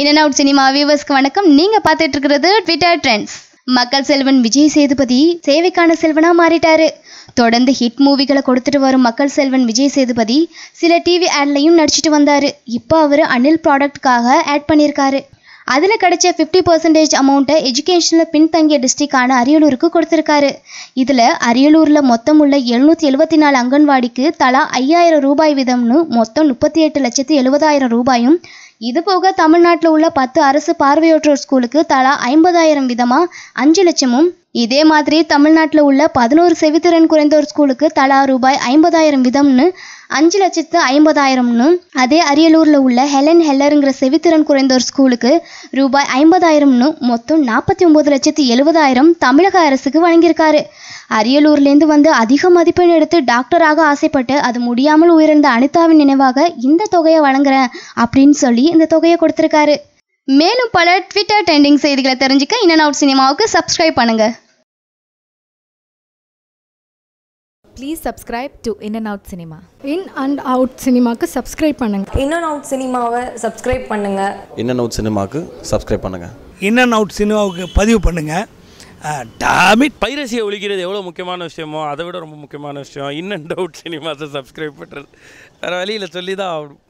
In and out cinema வியூவர்ஸ்க்கு வணக்கம். நீங்க பார்த்துட்டு இருக்கிறது ட்விட்டர் ட்ரெண்ட்ஸ் மக்கள் செல்வன் விஜய் சேதுபதி சேவைக்கான செல்வனா மாறிட்டாரு. தொடர்ந்து ஹிட் மூவிகளை கொடுத்துட்டு வரும் மக்கள் செல்வன் விஜய் சேதுபதி சில டிவி ஆட்லையும் நடிச்சிட்டு வந்தாரு. இப்போ அவர் அனில் ப்ராடக்ட்காக ஆட் பண்ணியிருக்காரு அதில் கிடைச்ச ஃபிஃப்டி பர்சன்டேஜ் அமௌண்ட்டை எஜுகேஷனில் பின்தங்கிய டிஸ்ட்ரிக்டான அரியலூருக்கு கொடுத்துருக்காரு. இதில் அரியலூரில் மொத்தம் உள்ள எழுநூற்றி எழுபத்தி நாலு அங்கன்வாடிக்கு தலா ஐயாயிரம் ரூபாய் வீதம்னு மொத்தம் முப்பத்தி எட்டு லட்சத்தி எழுபதாயிரம் ரூபாயும் இது போக தமிழ்நாட்டில் உள்ள பத்து அரசு பார்வையற்றோர் ஸ்கூலுக்கு தலா ஐம்பதாயிரம் விதமாக அஞ்சு லட்சமும் இதே மாதிரி தமிழ்நாட்டில் உள்ள பதினோரு செவித்திறன் குறைந்தோர் ஸ்கூலுக்கு தலா ரூபாய் ஐம்பதாயிரம் விதம்னு அஞ்சு லட்சத்து ஐம்பதாயிரம்னு அதே அரியலூரில் உள்ள ஹெலன் ஹெல்லருங்கிற செவித்திறன் குறைந்தோர் ஸ்கூலுக்கு ரூபாய் ஐம்பதாயிரம்னு மொத்தம் நாற்பத்தி ஒம்பது லட்சத்து எழுபதாயிரம் தமிழக அரசுக்கு வழங்கியிருக்காரு. அரியலூர்லேருந்து வந்து அதிக மதிப்பெண் எடுத்து டாக்டராக ஆசைப்பட்டு அது முடியாமல் உயிரிழந்த அனிதாவின் நினைவாக இந்த தொகையை வழங்குறேன் அப்படின்னு சொல்லி இந்த தொகையை கொடுத்துருக்காரு. மேலும் பல ட்விட்டர் ட்ரெண்டிங் செய்திகளை தெரிஞ்சுக்க இன் அண்ட் அவுட் சினிமாவுக்கு சப்ஸ்கிரைப் பண்ணுங்கள் Please subscribe to In and Out Cinema. In and out சினிமாக்கு சப்ஸ்கிரைப் பண்ணுங்கள் இன் அண்ட் அவுட் சினிமாவை சப்ஸ்கிரைப் பண்ணுங்கள் இன் அண்ட் அவுட் சினிமாவுக்கு சப்ஸ்கிரைப் பண்ணுங்கள் இன் அண்ட் அவுட் சினிமாவுக்கு பதிவு பண்ணுங்கள் டாமிட் பைரசியை ஒழிக்கிறது எவ்வளோ முக்கியமான விஷயமோ அதை விட ரொம்ப முக்கியமான விஷயம் இன் அண்ட் அவுட் சினிமாஸை சப்ஸ்கிரைப் பண்ணுறது வேறு வழியில் சொல்லி தான் ஆகணும்.